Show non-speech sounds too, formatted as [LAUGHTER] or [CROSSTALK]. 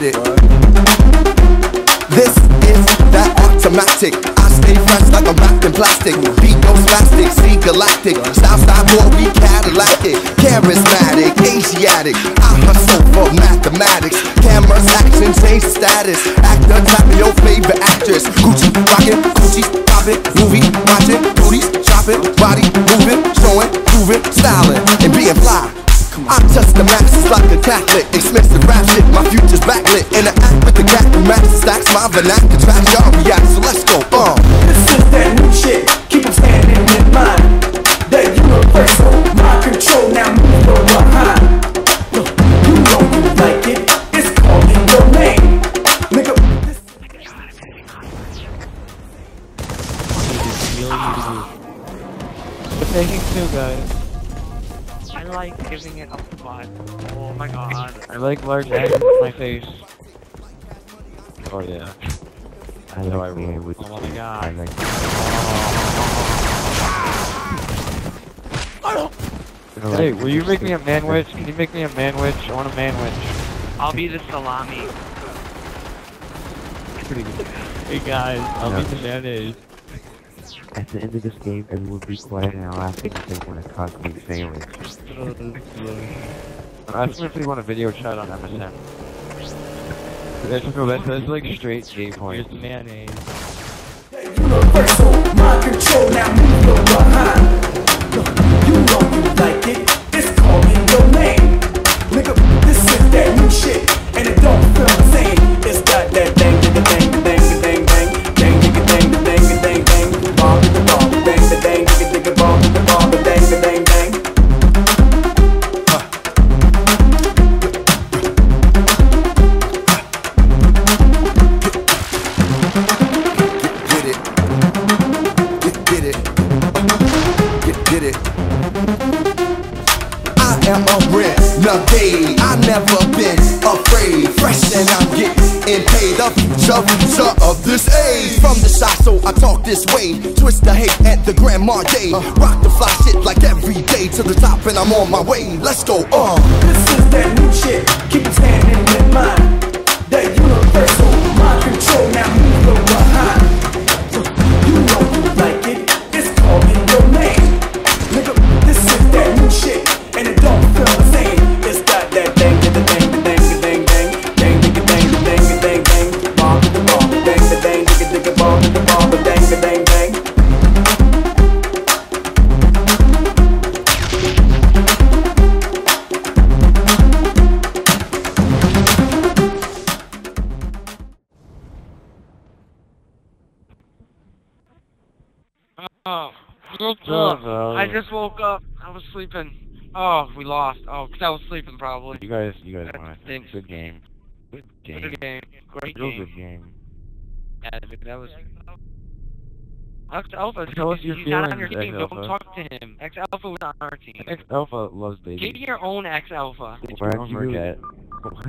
with it. This is that automatic. I stay fresh like I'm wrapped in plastic. Beat those plastic, see galactic. Stop, stop, more, we Cadillac it. Charismatic, Asiatic. I hustle for mathematics. Cameras, action, change the status. Actor, type of your favorite actress. Gucci, rockin', Gucci, it movie, watchin', chop choppin', body, movin', showin', Style it. and being fly. I touch the masses like a Catholic. Expensive rap shit, my future's backlit. And I act with the cat who master stacks my vernacular tracks. Y'all react, so let's go. Uh. This is that new shit. Keep them standing in line. That universal mind control. Now move from behind. Look, You know you like it. It's calling your name. Nigga, this The taking two, guys. I like giving it a butt. Oh my god. I like large eggs in my face. Oh yeah. I know like I being roll. with Oh my god. I like oh. Hey, will you make me a manwich? Can you make me a manwich? I want a manwich. I'll be the salami. Pretty good. Hey guys, I'll No. be the mayonnaise. At the end of this game, everyone be quiet and I'll ask them if they want a cosmic sandwich. [LAUGHS] Ask me if they want a video chat on MSN. That's, that's, that's like straight game point. Here's the mayonnaise. universal mind control. Now move from behind. You know you like it. I am a renegade. I never been afraid. Fresh and I'm getting paid. The future, of this age. From the shop, so I talk this way. Twist the hate at the grandma day. Rock the fly shit like every day to the top, and I'm on my way. Let's go. Uh. This is that new shit. Keep it standing in mind. Oh. [LAUGHS] Oh, I just woke up. I was sleeping. Oh, we lost. Oh, 'cause I was sleeping probably. You guys, you guys won. stinks. Good game. Good game. Good game. Great Real game. good game. Yeah, dude, that was. X Alpha, Tell us he's your not on your feelings, team. X Don't Alpha. talk to him. X Alpha was on our team. X Alpha loves Get baby. your own X Alpha. Why Don't don't you forget. What?